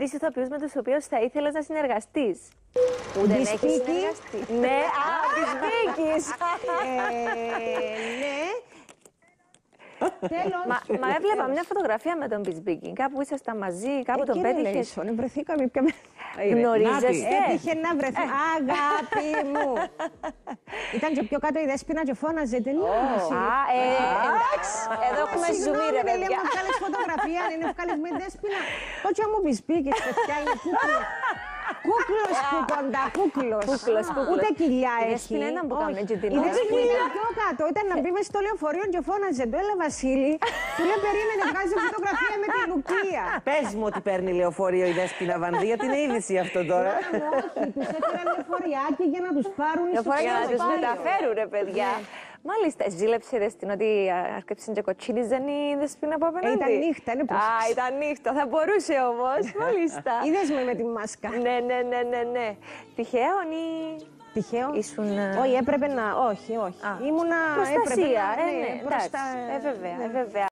τρεις ηθοποιούς με τους οποίους θα ήθελες να συνεργαστείς. Που δεν έχεις Μπισπίκι. συνεργαστεί. ναι, α, Μπισπίκη. ναι. Τέλος. Μα, μα έβλεπα μια φωτογραφία με τον Μπισμπίκη. Κάπου ήσασταν μαζί, κάπου τον Εκεί πέτυχες. relation, βρεθήκαμε πια με... Γνωρίζεστε. Έτυχε να βρεθούμε. Αγάπη μου. Ήταν και πιο κάτω η δέσποινα και φώναζε τελείως. Α, ε, εντάξει. Εδώ έχουμε ζουμί, ρε παιδιά. Μου βγάλες φωτογραφία, αν είναι βγάλες με δέσποινα. Κότσια μου μπισπίκες, παιδιά, είναι κούκλος. Κούκλος που κοντά, κούκλος. Κούκλος, κούκλος. Ούτε κοιλιά Η έχει. δέσποινα ήταν που Όχι. κάνουν έτσι την Η ώρα. δέσποινα ήταν πιο κάτω. Ήταν να μπει μες στο λεωφορείο και φώναζε. Το έλα Βασίλη. Του λέει περίμενε, βγάζει φωτογραφία με την Λουκία. Πες μου ότι παίρνει λεωφορείο η Δέσποινα Βανδύ, γιατί είναι είδηση αυτό τώρα. Όχι, τους έφεραν λεωφοριάκι για να τους πάρουν Για στο φορά για να τους ξενοδοχείο. μεταφέρουν, ρε παιδιά. Μάλιστα, ζήλεψε ρε στην ότι άρκεψε και κοτσίνιζαν η δεσπίνα από απέναντι. Ε, ήταν νύχτα, είναι Α, πρόσεξε. ήταν νύχτα. Θα μπορούσε όμως. Μάλιστα. Είδες με με τη μάσκα. ναι, ναι, ναι, ναι, ναι. Τυχαίων ή. Τυχαίο. Ήσουν. ε, Όχι, έπρεπε να. Όχι, όχι. Α. Ήμουνα. έπρεπε Προστασία, να- ε, ναι, εντάξει. μπροστά, Ε, βέβαια, ναι. ε, βέβαια.